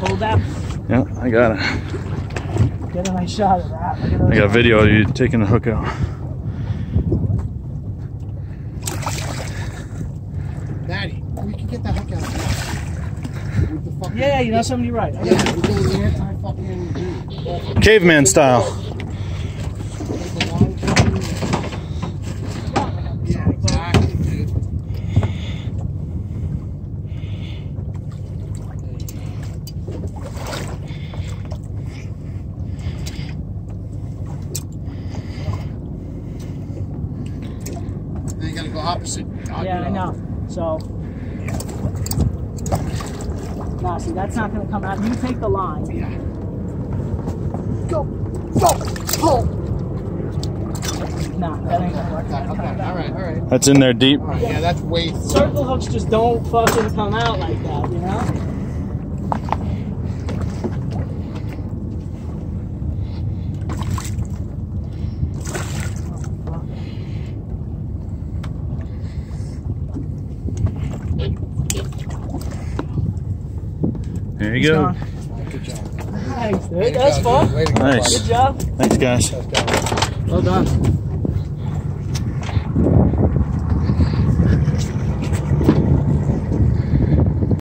hold that. Yeah, I got it. Get a nice shot of that. I got a video of you taking the hook out. Daddy, we can get that hook out. With the fucking, Yeah, you know something. You're right. I got it. yeah, we go the anti-fucking. Caveman style. Then you gotta go opposite. dog, Yeah, you I know. So. Nah, see, that's not gonna come out. You take the line. Yeah. Go, go, go. Nah, that ain't gonna work. Okay, okay, all right, all right. That's in there deep. All right, yeah, that's way. Circle hooks just don't fucking come out like that, you know? There you It's go. gone. Good job. Nice, Way dude. to That's fun. dude. Way to go, Nice. Good job. Thanks, guys. Well done.